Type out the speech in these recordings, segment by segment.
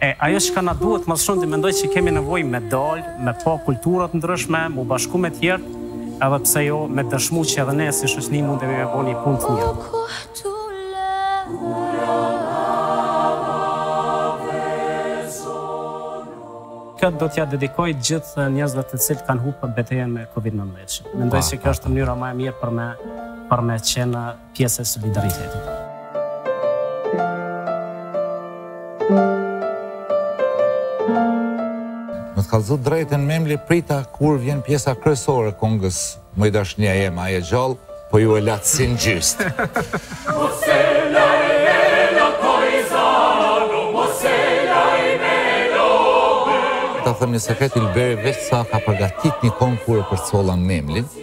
E ajo çka na duhet më shumë dhe mendoj që kemi nevojë me dalë, me pa kultura të ndryshme, m'u bashku me tjerët, edhe pse jo me dëshmu që edhe ne si shoqni mundemi me bo një punë të mirë. Këtë do t'ia dedikoj gjithë njerëzve të cilët kanë hup betejën me Covid nëntëmbëdhjetë. Mendoj se kjo është mënyra ma e mirë për me për me qenë pjesë e solidaritetit. Me të kallzu drejtën Memli prita kur vjen pjesa kryesore e kongës moj dashnia jem a je e gjall po ju e latë si n'gjys Ta them një sekret Ilberi veç sa ka përgatit një kongë kur e përcollëm Memlin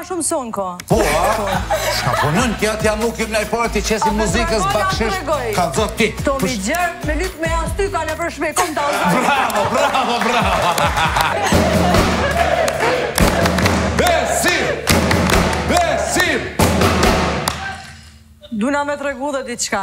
ma shumë sonë ko. Po, a? Çka punën, qe ti a nuk jem najë pare t'i qesim muzikës bakshish, ka zot ti. Tom e Xheri, me lujt me ashtu tyka në përshme, kom të alëzaj. Bravo, bravo, bravo. Besim! Besim! Du na me tregu edhe diçka.